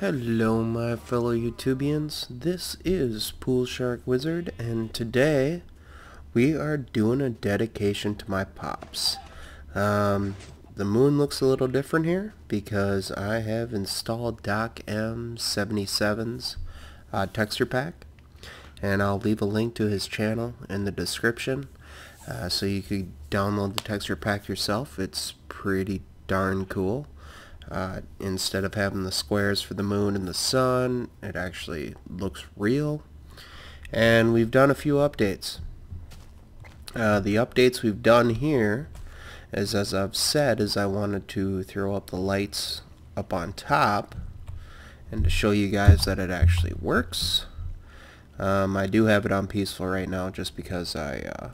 Hello my fellow YouTubians, this is Pool Shark Wizard and today we are doing a dedication to my pops. Um, the moon looks a little different here because I have installed Docm77's uh, texture pack and I'll leave a link to his channel in the description uh, so you could download the texture pack yourself. It's pretty darn cool. Uh, instead of having the squares for the moon and the sun, it actually looks real. And we've done a few updates. Uh, the updates we've done here is, as I've said, is I wanted to throw up the lights up on top and to show you guys that it actually works. Um, I do have it on peaceful right now just because I uh,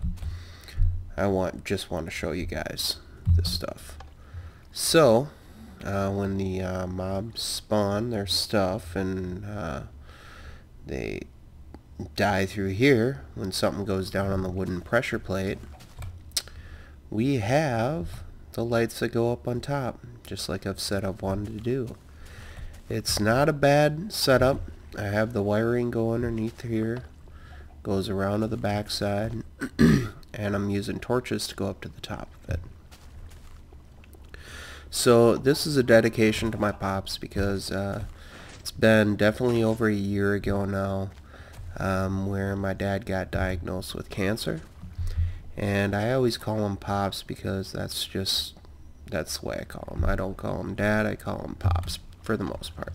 I want just want to show you guys this stuff. So uh, when the uh, mobs spawn their stuff and uh, they die through here when something goes down on the wooden pressure plate we have the lights that go up on top just like I've said I've wanted to do. It's not a bad setup. I have the wiring go underneath here goes around to the back side and I'm using torches to go up to the top of it so this is a dedication to my pops because uh, it's been definitely over a year ago now um, where my dad got diagnosed with cancer. And I always call him Pops because that's just, that's the way I call him. I don't call him Dad, I call him Pops for the most part.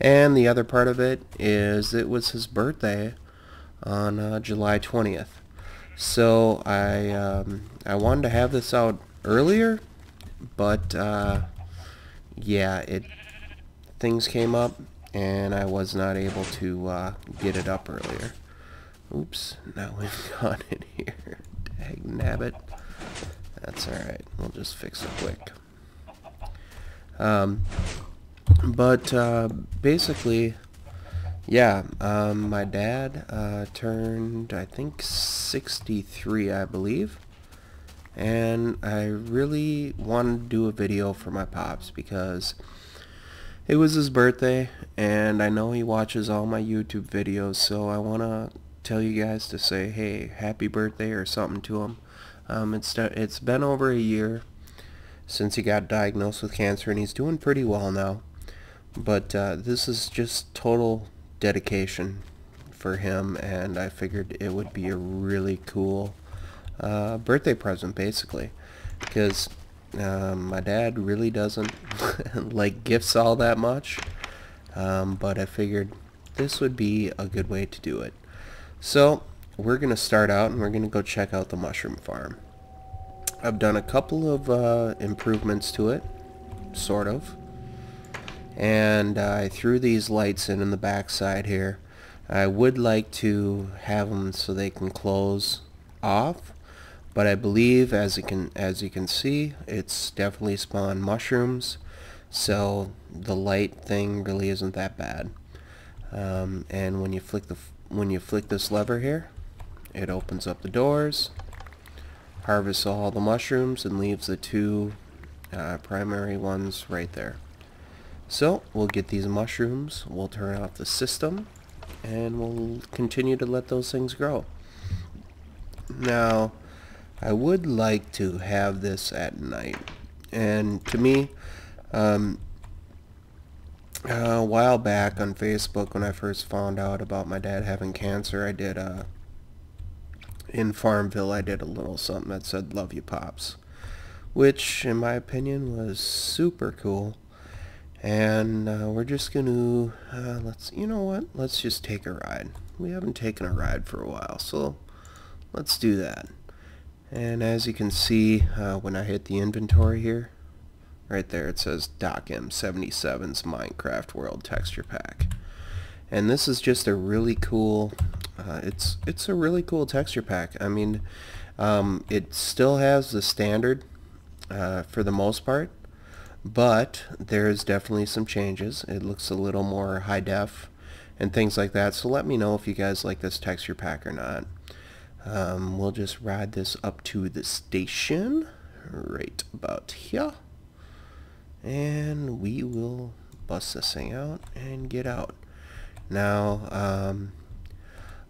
And the other part of it is it was his birthday on uh, July 20th. So I, um, I wanted to have this out earlier but uh, yeah, it things came up and I was not able to uh, get it up earlier. Oops, now we've got it here. Dag nabbit. That's alright, we'll just fix it quick. Um, but uh, basically, yeah, um, my dad uh, turned, I think, 63, I believe and I really wanted to do a video for my pops because it was his birthday and I know he watches all my YouTube videos so I want to tell you guys to say hey happy birthday or something to him. Um, it's, it's been over a year since he got diagnosed with cancer and he's doing pretty well now. But uh, this is just total dedication for him and I figured it would be a really cool uh, birthday present basically. Because um, my dad really doesn't like gifts all that much um, but I figured this would be a good way to do it. So we're gonna start out and we're gonna go check out the mushroom farm. I've done a couple of uh, improvements to it sort of. And uh, I threw these lights in in the back side here. I would like to have them so they can close off but I believe as you can as you can see it's definitely spawned mushrooms so the light thing really isn't that bad. Um, and when you flick the when you flick this lever here it opens up the doors harvests all the mushrooms and leaves the two uh, primary ones right there. So we'll get these mushrooms we'll turn off the system and we'll continue to let those things grow. Now I would like to have this at night. And to me, um, a while back on Facebook when I first found out about my dad having cancer, I did a, in Farmville, I did a little something that said, love you pops. Which, in my opinion, was super cool. And uh, we're just going to, uh, let's, you know what, let's just take a ride. We haven't taken a ride for a while, so let's do that. And as you can see, uh, when I hit the inventory here, right there it says Docm77's Minecraft World Texture Pack. And this is just a really cool, uh, it's it's a really cool texture pack. I mean, um, it still has the standard uh, for the most part, but there's definitely some changes. It looks a little more high def and things like that. So let me know if you guys like this texture pack or not. Um, we'll just ride this up to the station right about here. And we will bust this thing out and get out. Now, um,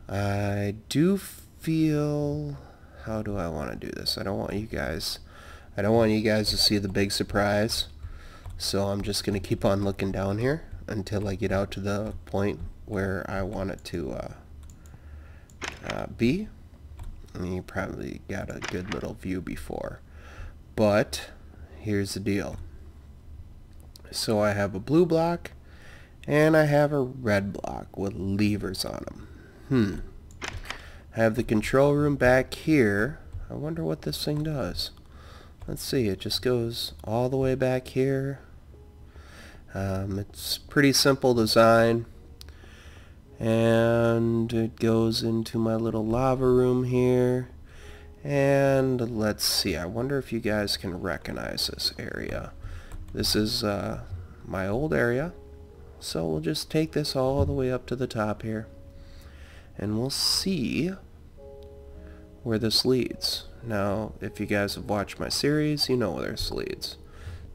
I do feel... How do I want to do this? I don't want you guys... I don't want you guys to see the big surprise. So I'm just going to keep on looking down here until I get out to the point where I want it to uh, uh, be. And you probably got a good little view before. But here's the deal. So I have a blue block and I have a red block with levers on them. Hmm. I have the control room back here. I wonder what this thing does. Let's see, it just goes all the way back here. Um, it's pretty simple design. And it goes into my little lava room here. And let's see, I wonder if you guys can recognize this area. This is uh, my old area. So we'll just take this all the way up to the top here. And we'll see where this leads. Now, if you guys have watched my series, you know where this leads.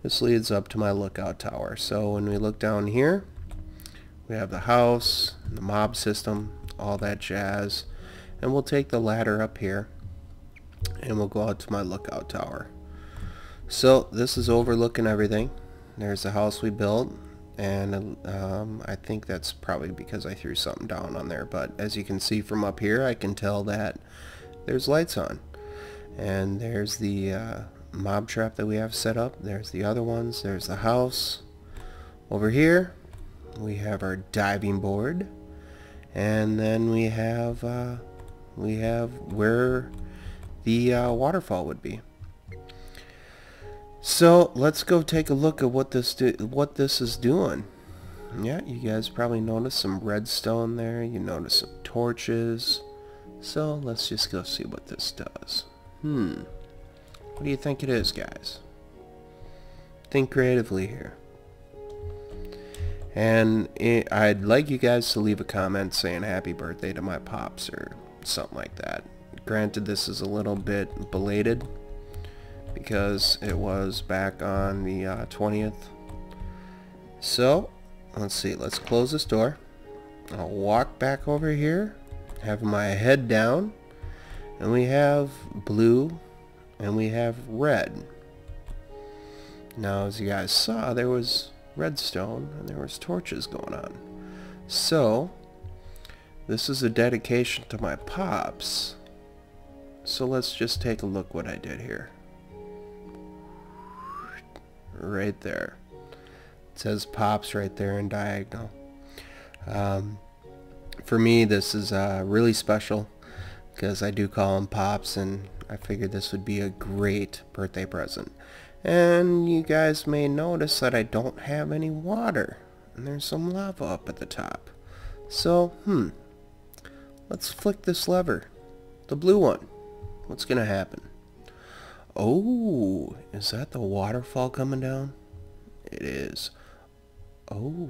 This leads up to my lookout tower. So when we look down here, we have the house, the mob system, all that jazz. And we'll take the ladder up here and we'll go out to my lookout tower. So this is overlooking everything. There's the house we built and um, I think that's probably because I threw something down on there but as you can see from up here I can tell that there's lights on and there's the uh, mob trap that we have set up there's the other ones there's the house over here we have our diving board and then we have uh, we have where the uh, waterfall would be. So let's go take a look at what this what this is doing. Yeah you guys probably noticed some redstone there you notice some torches. So let's just go see what this does. Hmm. What do you think it is guys? Think creatively here and it, I'd like you guys to leave a comment saying happy birthday to my pops or something like that. Granted, this is a little bit belated because it was back on the uh, 20th. So, let's see. Let's close this door. I'll walk back over here, have my head down, and we have blue, and we have red. Now, as you guys saw, there was redstone and there was torches going on. So, this is a dedication to my pops. So let's just take a look what I did here. Right there. It says pops right there in diagonal. Um, for me, this is uh, really special because I do call them pops and I figured this would be a great birthday present. And you guys may notice that I don't have any water. And there's some lava up at the top. So, hmm. Let's flick this lever. The blue one. What's going to happen? Oh, is that the waterfall coming down? It is. Oh.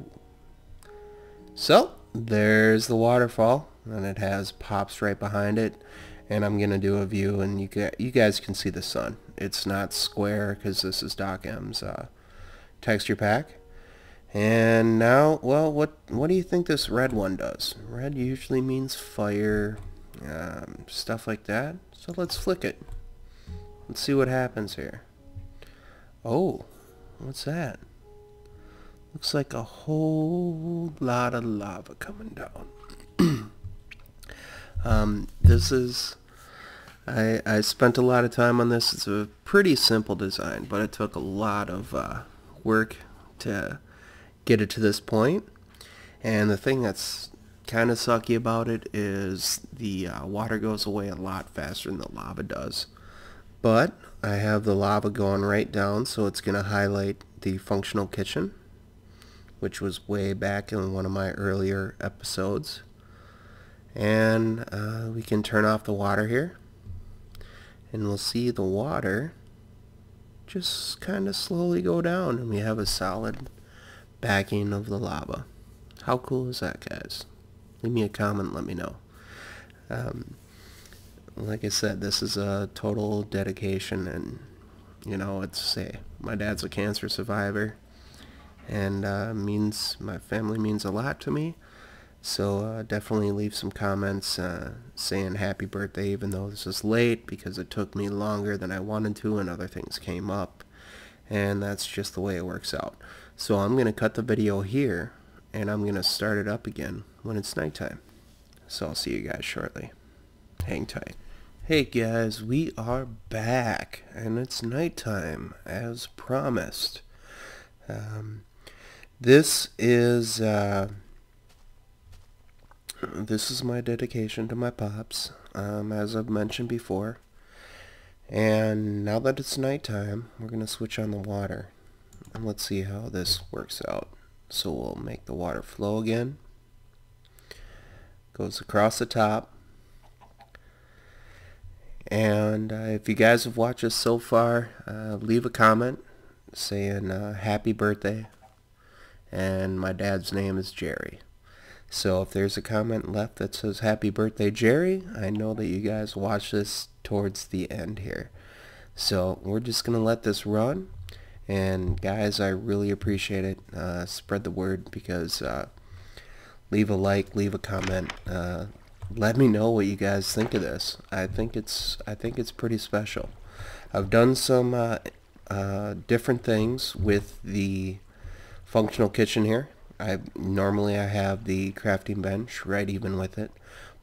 So, there's the waterfall. And it has pops right behind it and I'm gonna do a view and you get you guys can see the sun. It's not square because this is Doc M's uh, texture pack. And now well what what do you think this red one does? Red usually means fire um, stuff like that. So let's flick it. Let's see what happens here. Oh what's that? Looks like a whole lot of lava coming down um, this is I, I spent a lot of time on this. It's a pretty simple design, but it took a lot of uh, work to get it to this point. And the thing that's kind of sucky about it is the uh, water goes away a lot faster than the lava does. But I have the lava going right down, so it's going to highlight the functional kitchen, which was way back in one of my earlier episodes. And uh, we can turn off the water here and we'll see the water just kind of slowly go down and we have a solid backing of the lava. How cool is that guys? Leave me a comment let me know. Um, like I said, this is a total dedication and you know, it's my dad's a cancer survivor and uh, means my family means a lot to me. So uh, definitely leave some comments uh, saying happy birthday even though this is late because it took me longer than I wanted to and other things came up. And that's just the way it works out. So I'm going to cut the video here and I'm going to start it up again when it's nighttime. So I'll see you guys shortly. Hang tight. Hey guys, we are back and it's nighttime as promised. Um, this is uh, this is my dedication to my pops, um, as I've mentioned before. And now that it's nighttime, we're going to switch on the water. And let's see how this works out. So we'll make the water flow again. Goes across the top. And uh, if you guys have watched us so far, uh, leave a comment saying uh, happy birthday. And my dad's name is Jerry. So if there's a comment left that says happy birthday Jerry, I know that you guys watch this towards the end here. So we're just going to let this run. And guys, I really appreciate it. Uh, spread the word because uh, leave a like, leave a comment. Uh, let me know what you guys think of this. I think it's I think it's pretty special. I've done some uh, uh, different things with the functional kitchen here. I normally I have the crafting bench right even with it,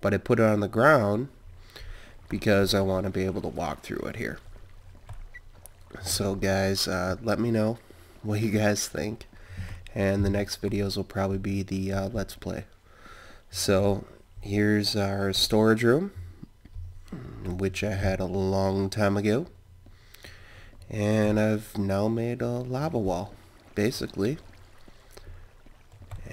but I put it on the ground because I want to be able to walk through it here. So guys, uh, let me know what you guys think, and the next videos will probably be the uh, Let's Play. So here's our storage room, which I had a long time ago, and I've now made a lava wall, basically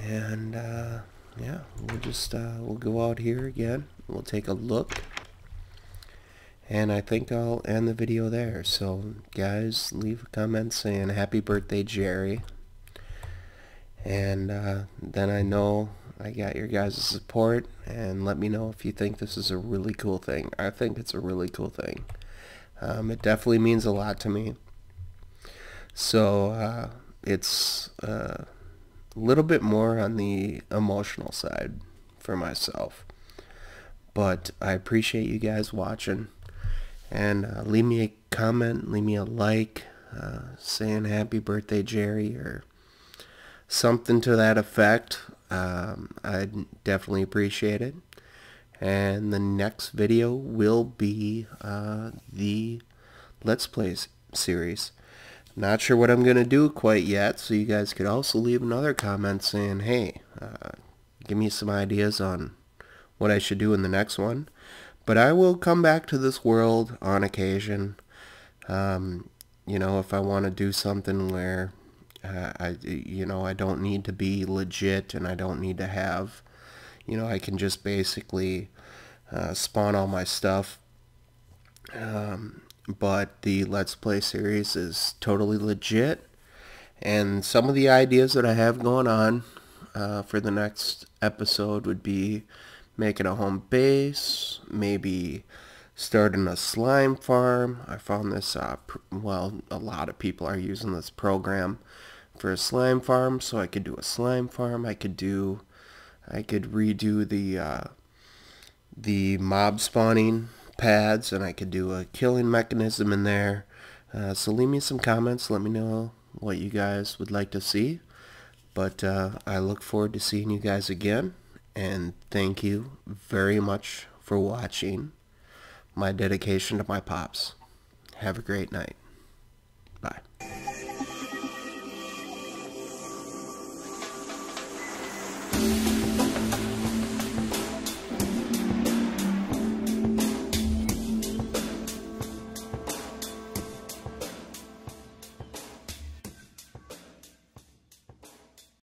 and uh, yeah we'll just uh, we'll go out here again. We'll take a look. And I think I'll end the video there. So guys leave a comment saying happy birthday Jerry. And uh, then I know I got your guys' support. And let me know if you think this is a really cool thing. I think it's a really cool thing. Um, it definitely means a lot to me. So uh, it's uh, a little bit more on the emotional side for myself. But I appreciate you guys watching. And uh, leave me a comment, leave me a like, uh, saying happy birthday, Jerry, or something to that effect. Um, I'd definitely appreciate it. And the next video will be uh, the Let's Plays series. Not sure what I'm going to do quite yet, so you guys could also leave another comment saying, hey, uh, give me some ideas on what I should do in the next one. But I will come back to this world on occasion. Um, you know, if I want to do something where uh, I, you know, I don't need to be legit and I don't need to have, you know, I can just basically uh, spawn all my stuff. Um, but the Let's Play series is totally legit. And some of the ideas that I have going on uh, for the next episode would be making a home base, maybe starting a slime farm. I found this, uh, well, a lot of people are using this program for a slime farm, so I could do a slime farm. I could do, I could redo the, uh, the mob spawning pads and I could do a killing mechanism in there. Uh, so leave me some comments. Let me know what you guys would like to see. But uh, I look forward to seeing you guys again. And thank you very much for watching my dedication to my pops. Have a great night. Bye.